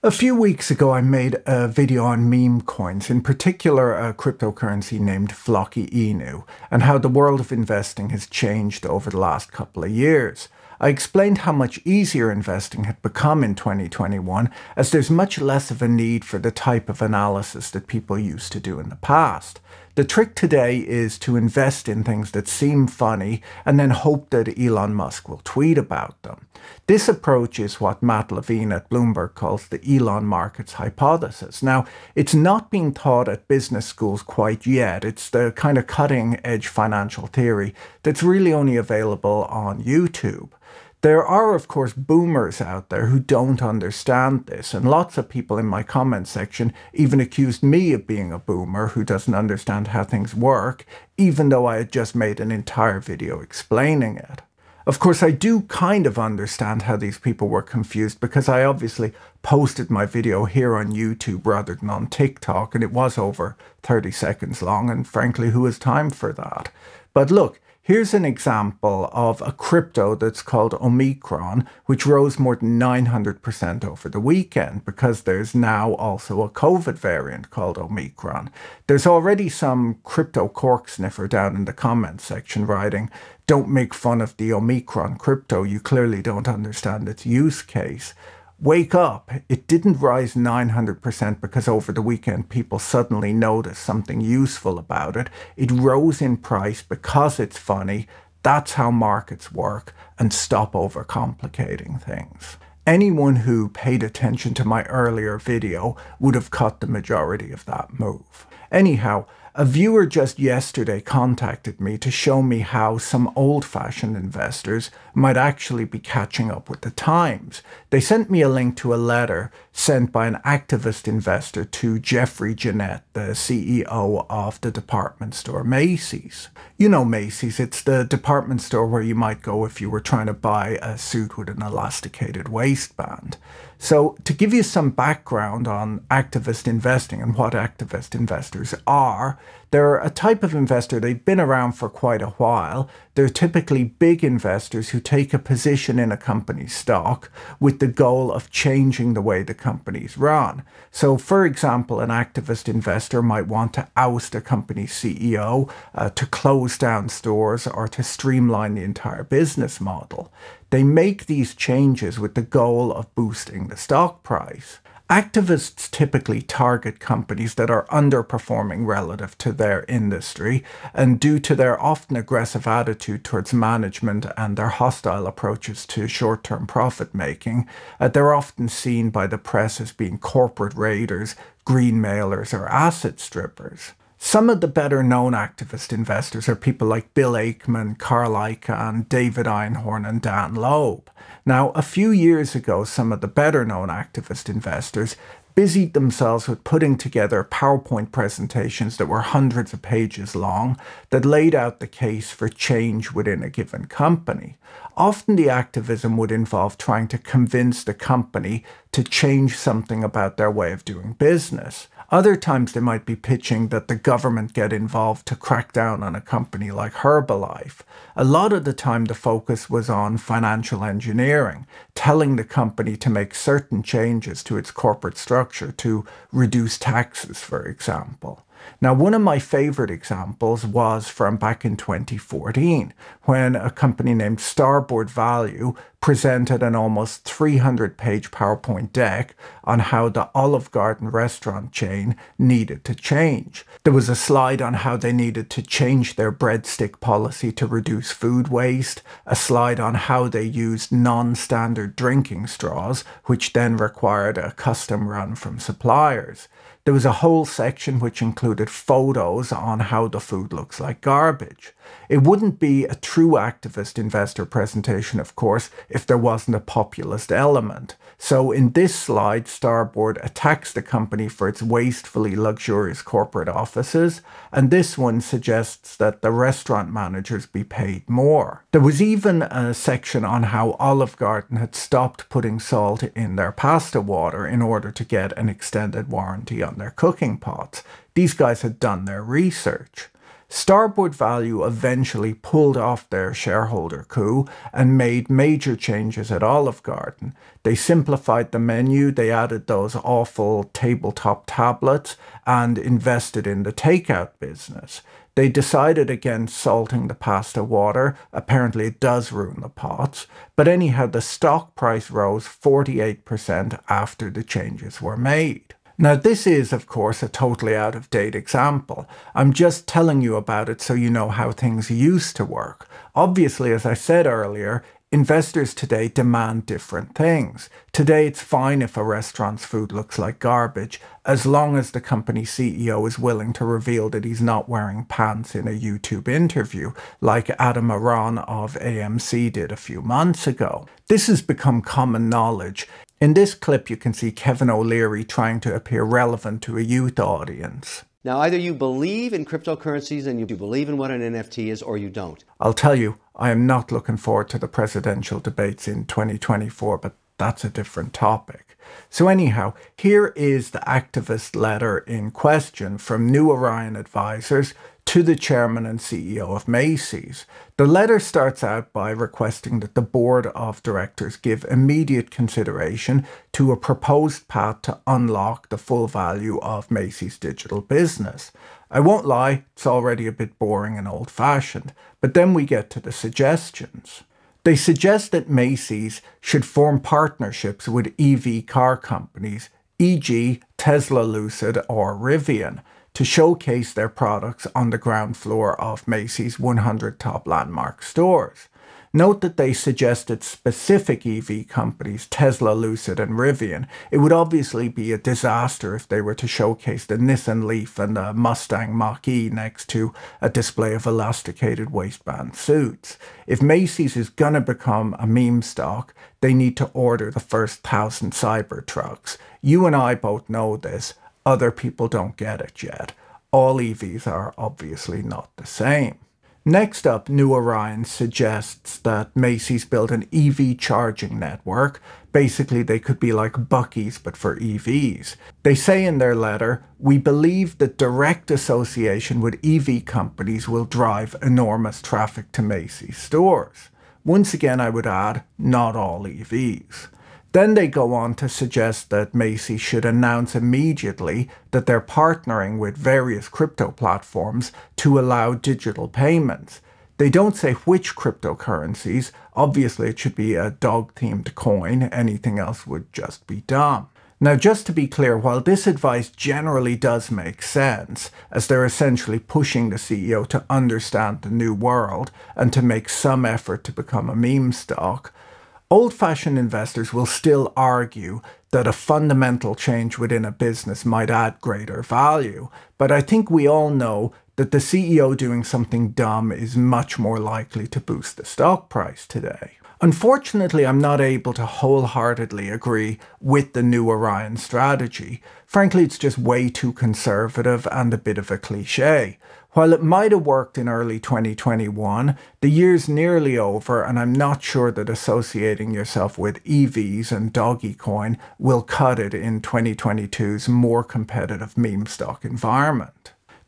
A few weeks ago, I made a video on meme coins, in particular a cryptocurrency named Floki Inu, and how the world of investing has changed over the last couple of years. I explained how much easier investing had become in 2021, as there's much less of a need for the type of analysis that people used to do in the past. The trick today is to invest in things that seem funny and then hope that Elon Musk will tweet about them. This approach is what Matt Levine at Bloomberg calls the Elon markets hypothesis. Now, it's not being taught at business schools quite yet. It's the kind of cutting edge financial theory that's really only available on YouTube. There are, of course, boomers out there who don't understand this, and lots of people in my comment section even accused me of being a boomer who doesn't understand how things work, even though I had just made an entire video explaining it. Of course, I do kind of understand how these people were confused because I obviously posted my video here on YouTube rather than on TikTok, and it was over 30 seconds long, and frankly, who has time for that? But look, Here's an example of a crypto that's called Omicron, which rose more than 900% over the weekend because there's now also a COVID variant called Omicron. There's already some crypto cork sniffer down in the comments section writing, don't make fun of the Omicron crypto, you clearly don't understand its use case. Wake up. It didn't rise 900% because over the weekend people suddenly noticed something useful about it. It rose in price because it's funny. That's how markets work and stop overcomplicating things. Anyone who paid attention to my earlier video would have caught the majority of that move. Anyhow, a viewer just yesterday contacted me to show me how some old fashioned investors might actually be catching up with the times. They sent me a link to a letter sent by an activist investor to Jeffrey Gennette, the CEO of the department store Macy's. You know Macy's, it's the department store where you might go if you were trying to buy a suit with an elasticated waistband. So, to give you some background on activist investing and what activist investors are, they're a type of investor, they've been around for quite a while. They're typically big investors who take a position in a company's stock with the goal of changing the way the company's run. So, for example, an activist investor might want to oust a company's CEO, uh, to close down stores, or to streamline the entire business model. They make these changes with the goal of boosting the stock price. Activists typically target companies that are underperforming relative to their industry, and due to their often aggressive attitude towards management and their hostile approaches to short term profit making, uh, they're often seen by the press as being corporate raiders, green mailers, or asset strippers. Some of the better known activist investors are people like Bill Ackman, Carl Icahn, David Einhorn, and Dan Loeb. Now, a few years ago, some of the better known activist investors busied themselves with putting together PowerPoint presentations that were hundreds of pages long that laid out the case for change within a given company. Often the activism would involve trying to convince the company to change something about their way of doing business. Other times they might be pitching that the government get involved to crack down on a company like Herbalife. A lot of the time the focus was on financial engineering, telling the company to make certain changes to its corporate structure to reduce taxes, for example. Now, one of my favorite examples was from back in 2014 when a company named Starboard Value presented an almost 300 page PowerPoint deck on how the Olive Garden restaurant chain needed to change. There was a slide on how they needed to change their breadstick policy to reduce food waste, a slide on how they used non standard drinking straws, which then required a custom run from suppliers. There was a whole section which included photos on how the food looks like garbage. It wouldn't be a true activist investor presentation, of course, if there wasn't a populist element. So in this slide, Starboard attacks the company for its wastefully luxurious corporate offices, and this one suggests that the restaurant managers be paid more. There was even a section on how Olive Garden had stopped putting salt in their pasta water in order to get an extended warranty on their cooking pots. These guys had done their research. Starboard Value eventually pulled off their shareholder coup and made major changes at Olive Garden. They simplified the menu, they added those awful tabletop tablets, and invested in the takeout business. They decided against salting the pasta water. Apparently, it does ruin the pots. But anyhow, the stock price rose 48% after the changes were made. Now, this is, of course, a totally out of date example. I'm just telling you about it so you know how things used to work. Obviously, as I said earlier, investors today demand different things. Today, it's fine if a restaurant's food looks like garbage, as long as the company CEO is willing to reveal that he's not wearing pants in a YouTube interview, like Adam Aron of AMC did a few months ago. This has become common knowledge. In this clip, you can see Kevin O'Leary trying to appear relevant to a youth audience. Now, either you believe in cryptocurrencies and you believe in what an NFT is, or you don't. I'll tell you, I am not looking forward to the presidential debates in 2024, but that's a different topic. So, anyhow, here is the activist letter in question from NuOrion Advisors to the chairman and CEO of Macy's. The letter starts out by requesting that the board of directors give immediate consideration to a proposed path to unlock the full value of Macy's digital business. I won't lie, it's already a bit boring and old fashioned, but then we get to the suggestions. They suggest that Macy's should form partnerships with EV car companies, e.g., Tesla Lucid or Rivian to showcase their products on the ground floor of Macy's 100 top landmark stores. Note that they suggested specific EV companies, Tesla, Lucid, and Rivian. It would obviously be a disaster if they were to showcase the Nissan Leaf and the Mustang Mach E next to a display of elasticated waistband suits. If Macy's is gonna become a meme stock, they need to order the first thousand Cybertrucks. You and I both know this other people don't get it yet. All EVs are obviously not the same. Next up, NuOrion suggests that Macy's build an EV charging network. Basically, they could be like Buc-ee's but for EVs. They say in their letter, We believe that direct association with EV companies will drive enormous traffic to Macy's stores. Once again, I would add, not all EVs. Then they go on to suggest that Macy should announce immediately that they're partnering with various crypto platforms to allow digital payments. They don't say which cryptocurrencies. Obviously, it should be a dog themed coin. Anything else would just be dumb. Now, just to be clear, while this advice generally does make sense, as they're essentially pushing the CEO to understand the new world and to make some effort to become a meme stock, Old fashioned investors will still argue that a fundamental change within a business might add greater value, but I think we all know that the CEO doing something dumb is much more likely to boost the stock price today. Unfortunately, I'm not able to wholeheartedly agree with the NuOrion strategy. Frankly, it's just way too conservative and a bit of a cliche. While it might have worked in early 2021, the year's nearly over, and I'm not sure that associating yourself with EVs and Dogecoin will cut it in 2022's more competitive meme stock environment.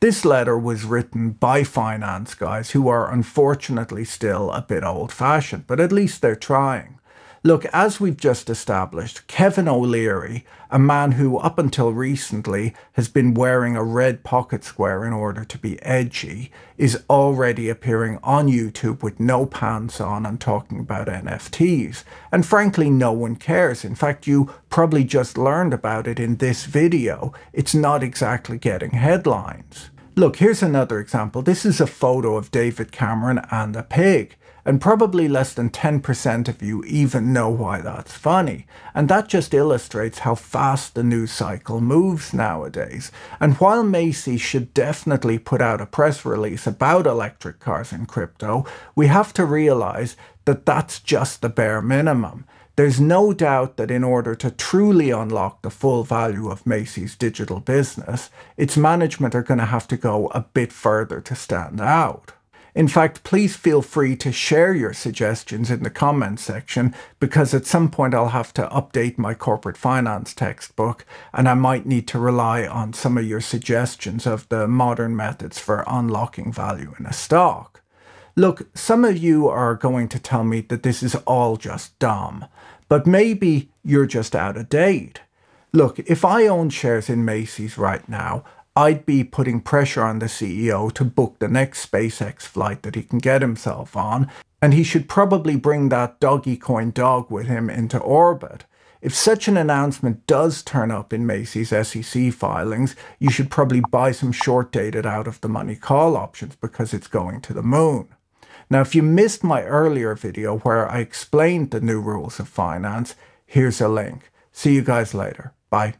This letter was written by finance guys who are unfortunately still a bit old fashioned, but at least they're trying. Look, as we've just established, Kevin O'Leary, a man who up until recently has been wearing a red pocket square in order to be edgy, is already appearing on YouTube with no pants on and talking about NFTs. And frankly, no one cares. In fact, you probably just learned about it in this video. It's not exactly getting headlines. Look, here's another example. This is a photo of David Cameron and a pig and probably less than 10% of you even know why that's funny. And that just illustrates how fast the news cycle moves nowadays. And while Macy should definitely put out a press release about electric cars and crypto, we have to realize that that's just the bare minimum. There's no doubt that in order to truly unlock the full value of Macy's digital business, its management are going to have to go a bit further to stand out. In fact, please feel free to share your suggestions in the comments section because at some point I'll have to update my corporate finance textbook and I might need to rely on some of your suggestions of the modern methods for unlocking value in a stock. Look, some of you are going to tell me that this is all just dumb, but maybe you're just out of date. Look, if I own shares in Macy's right now, I'd be putting pressure on the CEO to book the next SpaceX flight that he can get himself on, and he should probably bring that doggy coin dog with him into orbit. If such an announcement does turn up in Macy's SEC filings, you should probably buy some short dated out of the money call options because it's going to the moon. Now, if you missed my earlier video where I explained the new rules of finance, here's a link. See you guys later. Bye.